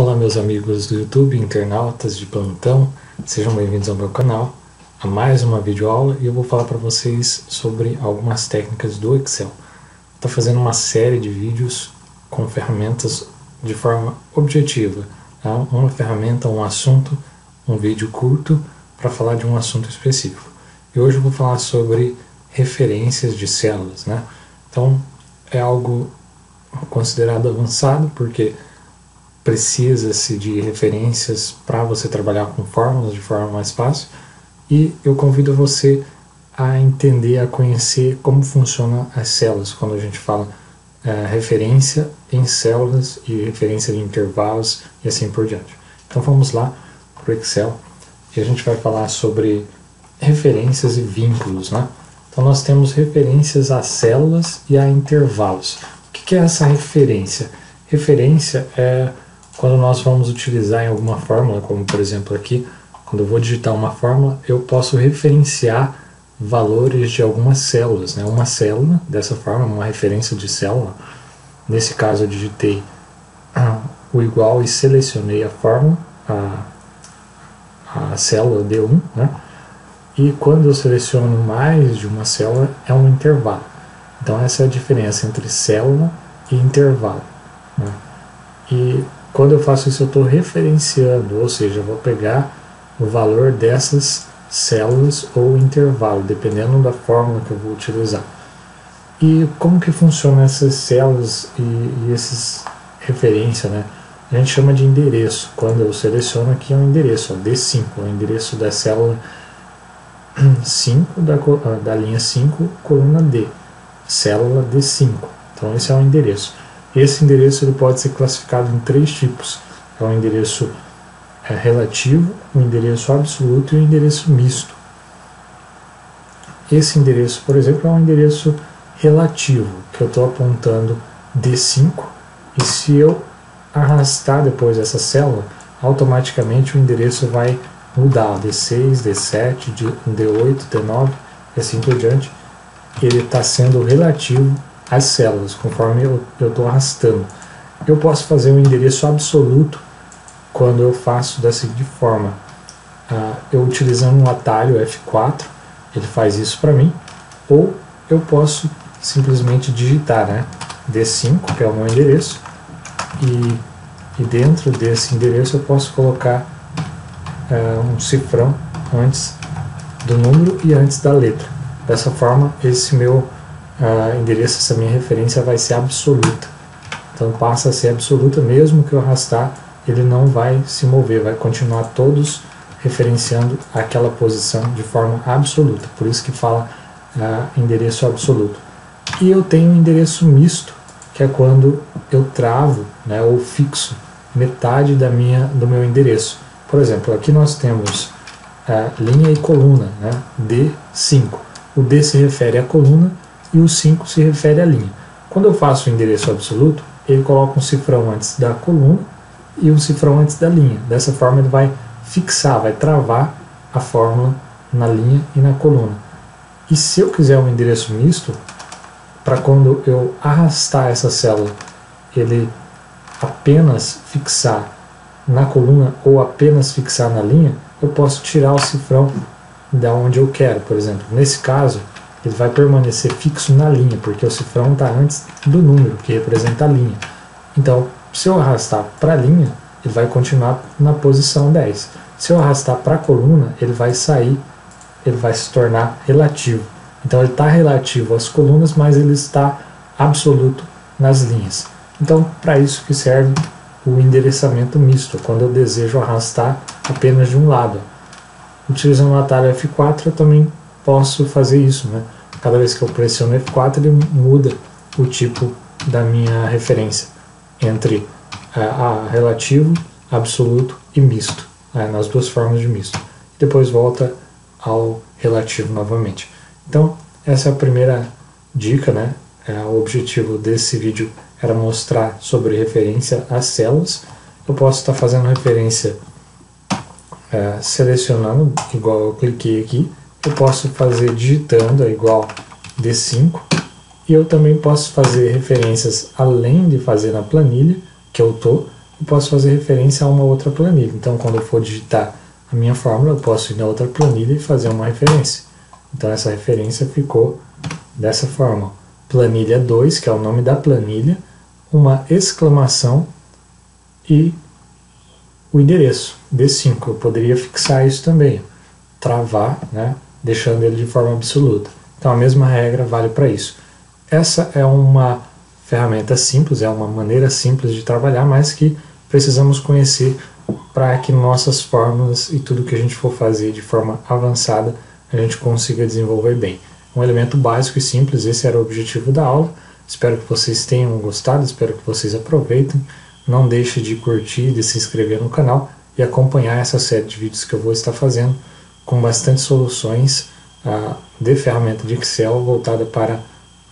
Olá meus amigos do YouTube, internautas de plantão, sejam bem-vindos ao meu canal, a mais uma videoaula e eu vou falar para vocês sobre algumas técnicas do Excel. Estou fazendo uma série de vídeos com ferramentas de forma objetiva, tá? uma ferramenta, um assunto, um vídeo curto para falar de um assunto específico. E hoje eu vou falar sobre referências de células, né? Então é algo considerado avançado porque precisa-se de referências para você trabalhar com fórmulas de forma mais fácil e eu convido você a entender, a conhecer como funcionam as células quando a gente fala é, referência em células e referência de intervalos e assim por diante. Então vamos lá para o Excel e a gente vai falar sobre referências e vínculos, né? Então nós temos referências a células e a intervalos. O que é essa referência? Referência é quando nós vamos utilizar em alguma fórmula, como por exemplo aqui, quando eu vou digitar uma fórmula, eu posso referenciar valores de algumas células. Né? Uma célula, dessa forma, uma referência de célula. Nesse caso eu digitei o igual e selecionei a fórmula, a, a célula D1, né? e quando eu seleciono mais de uma célula é um intervalo. Então essa é a diferença entre célula e intervalo. Né? E quando eu faço isso, eu estou referenciando, ou seja, eu vou pegar o valor dessas células ou intervalo, dependendo da fórmula que eu vou utilizar. E como que funcionam essas células e, e esses referência, né? A gente chama de endereço. Quando eu seleciono aqui é um endereço, ó, D5, é o endereço da célula 5 da, ah, da linha 5, coluna D, célula D5. Então esse é o endereço. Esse endereço ele pode ser classificado em três tipos. É o endereço é, relativo, o endereço absoluto e o endereço misto. Esse endereço, por exemplo, é um endereço relativo, que eu estou apontando D5, e se eu arrastar depois essa célula, automaticamente o endereço vai mudar, D6, D7, D8, D9 e assim por diante. Ele está sendo relativo as células, conforme eu estou arrastando. Eu posso fazer um endereço absoluto quando eu faço da seguinte forma. Uh, eu utilizando um atalho F4, ele faz isso para mim, ou eu posso simplesmente digitar né, D5, que é o meu endereço, e, e dentro desse endereço eu posso colocar uh, um cifrão antes do número e antes da letra. Dessa forma, esse meu uh, endereço, essa minha referência vai ser absoluta. Então passa a ser absoluta, mesmo que eu arrastar, ele não vai se mover, vai continuar todos referenciando aquela posição de forma absoluta. Por isso que fala uh, endereço absoluto. E eu tenho um endereço misto, que é quando eu travo né, ou fixo metade da minha, do meu endereço. Por exemplo, aqui nós temos uh, linha e coluna, né, D5. O D se refere à coluna e o 5 se refere à linha. Quando eu faço o endereço absoluto, ele coloca um cifrão antes da coluna e um cifrão antes da linha. Dessa forma ele vai fixar, vai travar a fórmula na linha e na coluna. E se eu quiser um endereço misto, para quando eu arrastar essa célula, ele apenas fixar na coluna ou apenas fixar na linha, eu posso tirar o cifrão da onde eu quero, por exemplo. Nesse caso, ele vai permanecer fixo na linha, porque o cifrão está antes do número, que representa a linha. Então, se eu arrastar para a linha, ele vai continuar na posição 10. Se eu arrastar para a coluna, ele vai sair, ele vai se tornar relativo. Então, ele está relativo às colunas, mas ele está absoluto nas linhas. Então, para isso que serve o endereçamento misto, quando eu desejo arrastar apenas de um lado. Utilizando o atalho F4, eu também posso fazer isso, né? Cada vez que eu pressiono F4, ele muda o tipo da minha referência entre a, a relativo, absoluto e misto, né? nas duas formas de misto. Depois volta ao relativo novamente. Então, essa é a primeira dica, né? É, o objetivo desse vídeo era mostrar sobre referência às células. Eu posso estar fazendo referência é, selecionando, igual eu cliquei aqui, eu posso fazer digitando, é igual D5, e eu também posso fazer referências além de fazer na planilha, que eu estou, eu posso fazer referência a uma outra planilha. Então, quando eu for digitar a minha fórmula, eu posso ir na outra planilha e fazer uma referência. Então, essa referência ficou dessa forma. Planilha 2, que é o nome da planilha, uma exclamação e o endereço D5. Eu poderia fixar isso também, travar, né, deixando ele de forma absoluta. Então a mesma regra vale para isso. Essa é uma ferramenta simples, é uma maneira simples de trabalhar, mas que precisamos conhecer para que nossas fórmulas e tudo que a gente for fazer de forma avançada a gente consiga desenvolver bem. Um elemento básico e simples, esse era o objetivo da aula. Espero que vocês tenham gostado, espero que vocês aproveitem. Não deixe de curtir, de se inscrever no canal e acompanhar essa série de vídeos que eu vou estar fazendo com bastante soluções uh, de ferramenta de Excel voltada para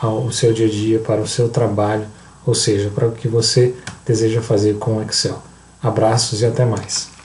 o seu dia a dia, para o seu trabalho, ou seja, para o que você deseja fazer com o Excel. Abraços e até mais.